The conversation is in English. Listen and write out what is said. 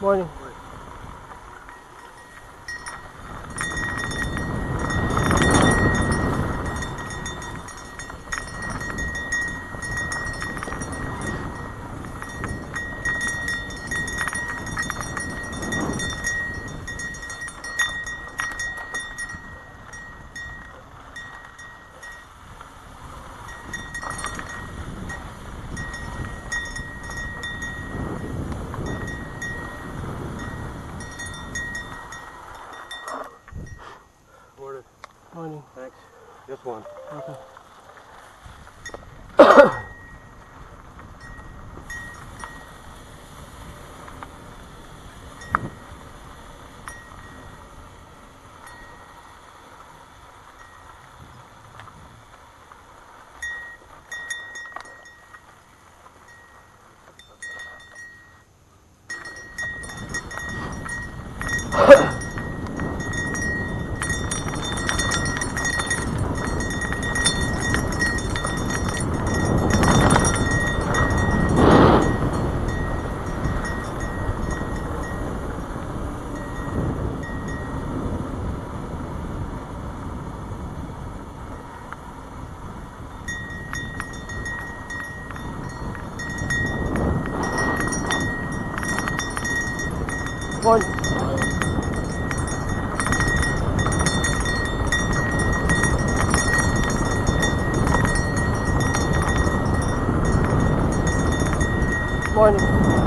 Morning. Morning. Morning. Thanks. Just one. Okay. Morning. Morning.